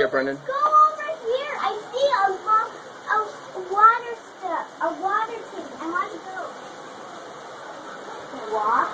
get, Brendan? Go over here. I see a, a water stuff, a water thing. I want to go. Walk.